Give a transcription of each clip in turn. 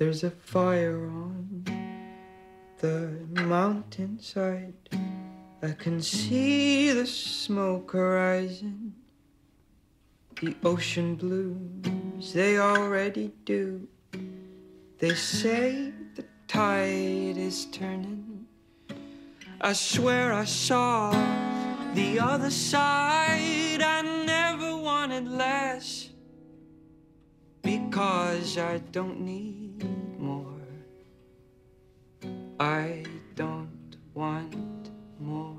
There's a fire on the mountainside. I can see the smoke horizon. The ocean blues, they already do. They say the tide is turning. I swear I saw the other side. I never wanted less because I don't need. I don't want more.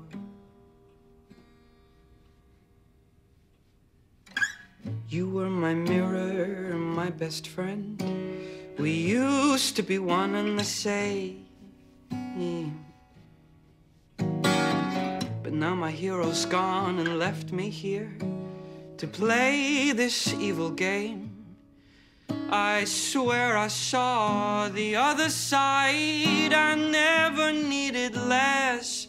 You were my mirror, my best friend. We used to be one and the same. But now my hero's gone and left me here to play this evil game. I swear I saw the other side. I never needed less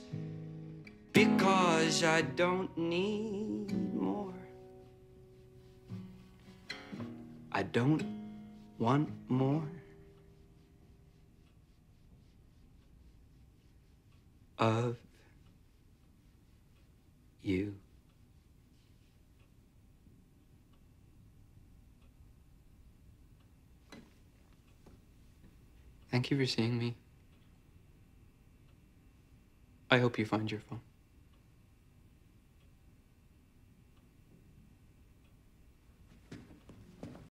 because I don't need more. I don't want more of you. Thank you for seeing me. I hope you find your phone.